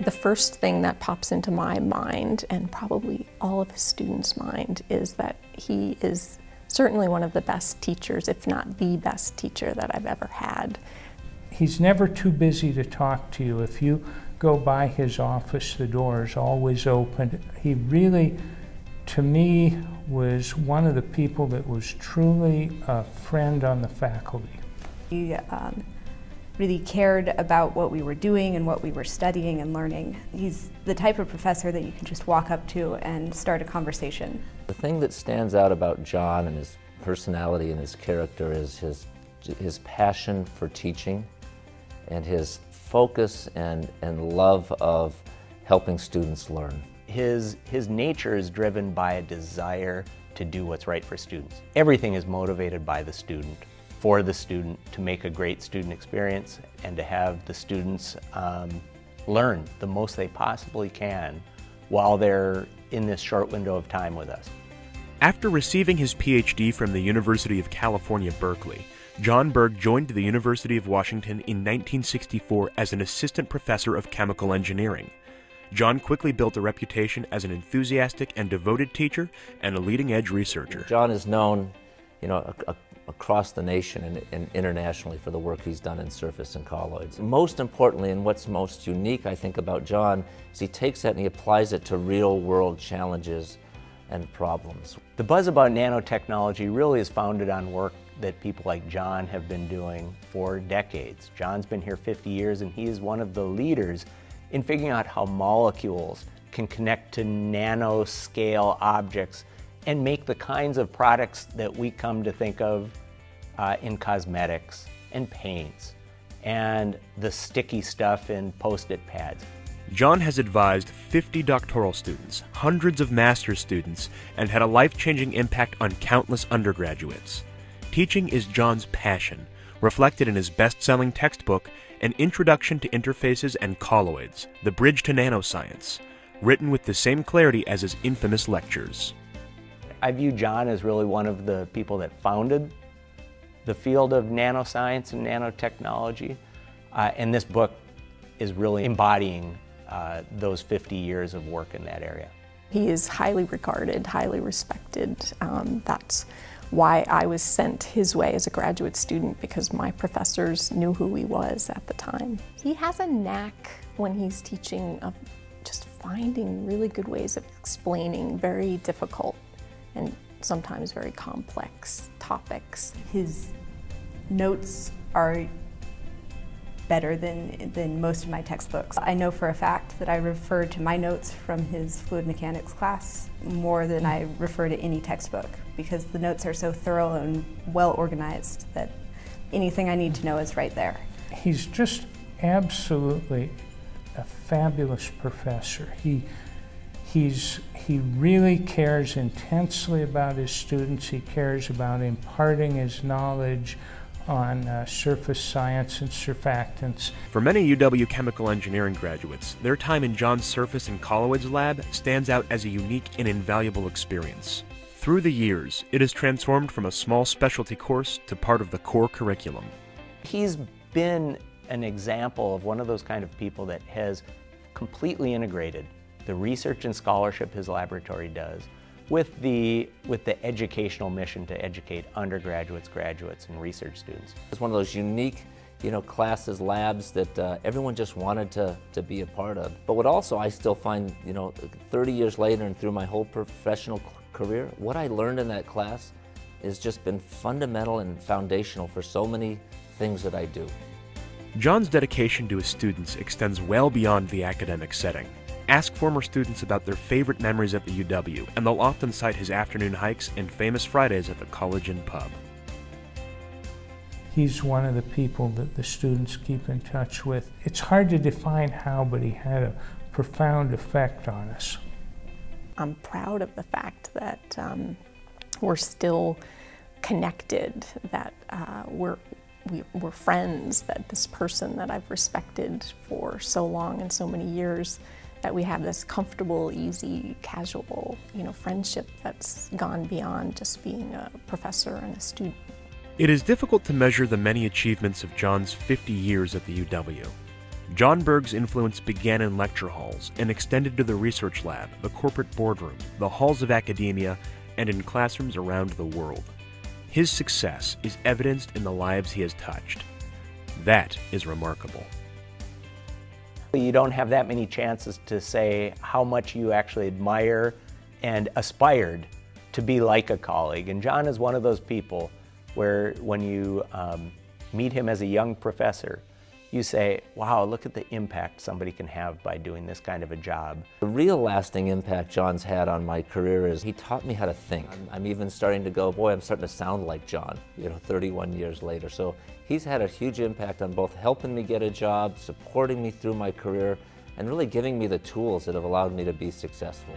The first thing that pops into my mind, and probably all of his students' mind, is that he is certainly one of the best teachers, if not the best teacher that I've ever had. He's never too busy to talk to you. If you go by his office, the door is always open. He really, to me, was one of the people that was truly a friend on the faculty. He um, really cared about what we were doing and what we were studying and learning. He's the type of professor that you can just walk up to and start a conversation. The thing that stands out about John and his personality and his character is his, his passion for teaching and his focus and, and love of helping students learn. His, his nature is driven by a desire to do what's right for students. Everything is motivated by the student for the student to make a great student experience and to have the students um, learn the most they possibly can while they're in this short window of time with us. After receiving his PhD from the University of California, Berkeley, John Berg joined the University of Washington in 1964 as an assistant professor of chemical engineering. John quickly built a reputation as an enthusiastic and devoted teacher and a leading edge researcher. John is known, you know, a, a across the nation and, and, internationally for the work he's done in surface and colloids. Most importantly, and what's most unique, I think, about John, is he takes that and he applies it to real world challenges and problems. The buzz about nanotechnology really is founded on work that people like John have been doing for decades. John's been here 50 years and he is one of the leaders in figuring out how molecules can connect to nanoscale objects and make the kinds of products that we come to think of uh, in cosmetics and paints and the sticky stuff in post-it pads. John has advised 50 doctoral students, hundreds of master's students, and had a life-changing impact on countless undergraduates. Teaching is John's passion, reflected in his best-selling textbook, An Introduction to Interfaces and Colloids, The Bridge to Nanoscience, written with the same clarity as his infamous lectures. I view John as really one of the people that founded the field of nanoscience and nanotechnology. Uh, and this book is really embodying uh, those 50 years of work in that area. He is highly regarded, highly respected. Um, that's why I was sent his way as a graduate student because my professors knew who he was at the time. He has a knack when he's teaching of just finding really good ways of explaining very difficult and sometimes very complex topics. His notes are better than, than most of my textbooks. I know for a fact that I refer to my notes from his fluid mechanics class more than I refer to any textbook because the notes are so thorough and well organized that anything I need to know is right there. He's just absolutely a fabulous professor. He He's, he really cares intensely about his students. He cares about imparting his knowledge on uh, surface science and surfactants. For many UW chemical engineering graduates, their time in John's surface and colloids lab stands out as a unique and invaluable experience. Through the years, it has transformed from a small specialty course to part of the core curriculum. He's been an example of one of those kind of people that has completely integrated the research and scholarship his laboratory does with the, with the educational mission to educate undergraduates, graduates, and research students. It's one of those unique you know, classes, labs that uh, everyone just wanted to, to be a part of. But what also I still find, you know, 30 years later and through my whole professional career, what I learned in that class has just been fundamental and foundational for so many things that I do. John's dedication to his students extends well beyond the academic setting. Ask former students about their favorite memories at the UW, and they'll often cite his afternoon hikes and famous Fridays at the College Inn pub. He's one of the people that the students keep in touch with. It's hard to define how, but he had a profound effect on us. I'm proud of the fact that um, we're still connected, that uh, we're, we, are we are friends, that this person that I've respected for so long and so many years that we have this comfortable, easy, casual, you know, friendship that's gone beyond just being a professor and a student. It is difficult to measure the many achievements of John's 50 years at the UW. John Berg's influence began in lecture halls and extended to the research lab, the corporate boardroom, the halls of academia, and in classrooms around the world. His success is evidenced in the lives he has touched. That is remarkable. You don't have that many chances to say how much you actually admire and aspired to be like a colleague. And John is one of those people where when you um, meet him as a young professor, you say, wow, look at the impact somebody can have by doing this kind of a job. The real lasting impact John's had on my career is he taught me how to think. I'm, even starting to go, boy, I'm starting to sound like John, you know, 31 years later. So he's had a huge impact on both helping me get a job, supporting me through my career, and really giving me the tools that have allowed me to be successful.